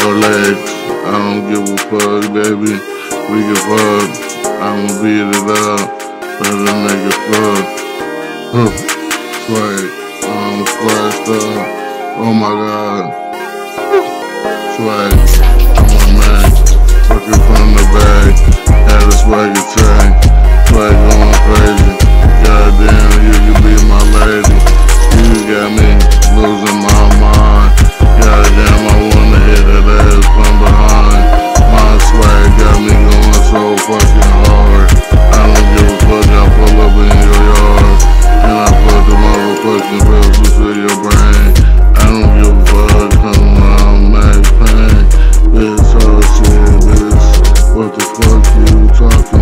your legs. I don't give a fuck, baby. We can fuck. I'ma beat it up. Let a nigga fuck. Swag. I'm splashed up. Oh my god. Swag. I'm a man. Fucking from the bag. Had a swag attack. Swag going crazy. time